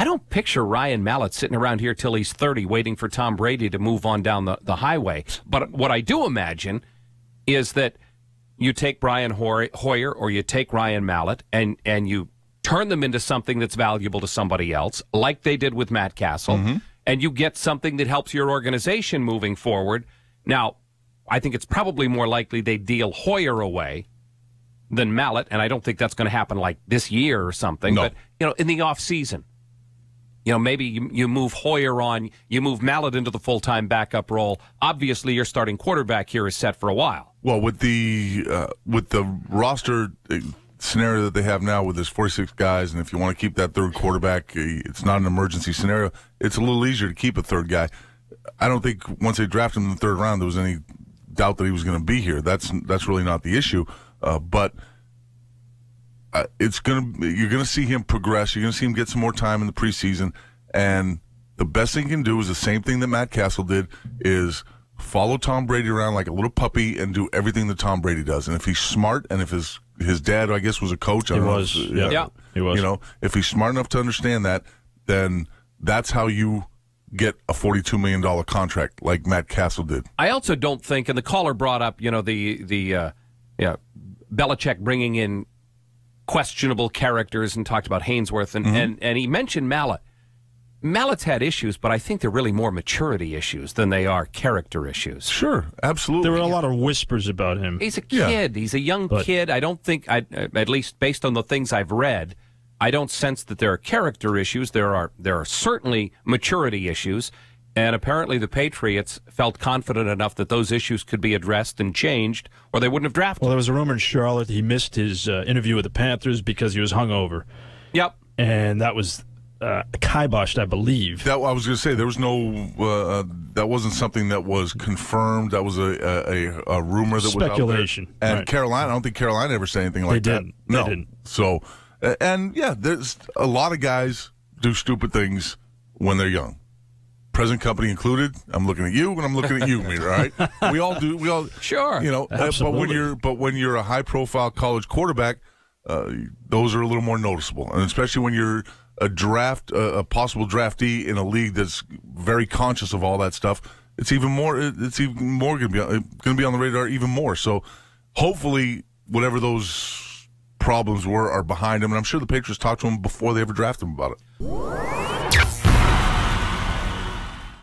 I don't picture Ryan Mallett sitting around here till he's 30 waiting for Tom Brady to move on down the, the highway. But what I do imagine is that you take Brian Hoyer or you take Ryan Mallett and, and you turn them into something that's valuable to somebody else, like they did with Matt Cassel, mm-hmm. and you get something that helps your organization moving forward. Now, I think it's probably more likely they deal Hoyer away than Mallett, and I don't think that's going to happen like this year or something. No. But you know, in the off season, you know, maybe you, you move Hoyer on, you move Mallett into the full time backup role. Obviously, your starting quarterback here is set for a while. Well, with the uh, with the roster uh, scenario that they have now with this 46 guys, and if you want to keep that third quarterback, uh, it's not an emergency scenario. It's a little easier to keep a third guy. I don't think once they draft him in the third round, there was any doubt that he was going to be here. That's that's really not the issue. Uh, but uh, it's gonna you're gonna see him progress. You're gonna see him get some more time in the preseason, and the best thing he can do is the same thing that Matt Cassel did: is follow Tom Brady around like a little puppy and do everything that Tom Brady does. And if he's smart, and if his his dad, I guess, was a coach, I he was, know, yeah. yeah, he was. You know, if he's smart enough to understand that, then that's how you get a $42 million contract like Matt Cassel did. I also don't think, and the caller brought up, you know, the, the, uh, yeah, Belichick bringing in questionable characters and talked about Haynesworth and, mm-hmm. and, and he mentioned Mallett. Mallett's had issues, but I think they're really more maturity issues than they are character issues. Sure, absolutely. There were a lot of whispers about him. He's a kid. Yeah. He's a young but, kid. I don't think, I, at least based on the things I've read, I don't sense that there are character issues. There are there are certainly maturity issues. And apparently, the Patriots felt confident enough that those issues could be addressed and changed, or they wouldn't have drafted. Well, there was a rumor in Charlotte he missed his uh, interview with the Panthers because he was hungover. Yep, and that was uh, kiboshed, I believe. That I was going to say there was no uh, uh, that wasn't something that was confirmed. That was a a, a rumor that speculation. was And right. Carolina, I don't think Carolina ever said anything like they didn't. that. No, they didn't. So, and yeah, there's a lot of guys do stupid things when they're young present company included. I'm looking at you and I'm looking at you, me, right? We all do. We all sure. You know, Absolutely. Uh, but when you're but when you're a high profile college quarterback, uh, those are a little more noticeable, and especially when you're a draft, uh, a possible draftee in a league that's very conscious of all that stuff. It's even more. It's even more going to be going to be on the radar even more. So, hopefully, whatever those problems were are behind him, and I'm sure the Patriots talked to him before they ever drafted him about it.